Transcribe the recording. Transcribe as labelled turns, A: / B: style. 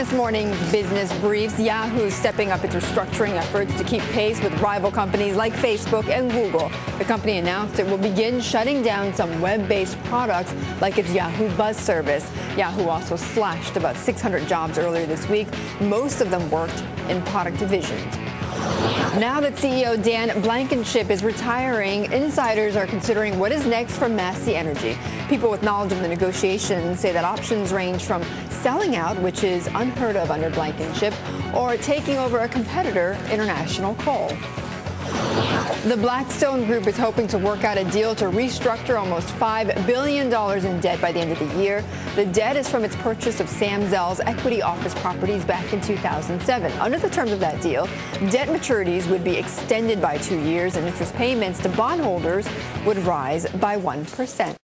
A: this morning's business briefs, Yahoo is stepping up its restructuring efforts to keep pace with rival companies like Facebook and Google. The company announced it will begin shutting down some web-based products like its Yahoo Buzz service. Yahoo also slashed about 600 jobs earlier this week. Most of them worked in product divisions. Now that CEO Don Blankenship is retiring, insiders are considering what is next for Massey Energy. People with knowledge of the negotiations say that options range from selling out, which is unheard of under Blankenship, or taking over a competitor, International Coal. The Blackstone Group is hoping to work out a deal to restructure almost $5 billion in debt by the end of the year. The debt is from its purchase of Sam Zell's equity office properties back in 2007. Under the terms of that deal, debt maturities would be extended by two years and interest payments to bondholders would rise by 1%.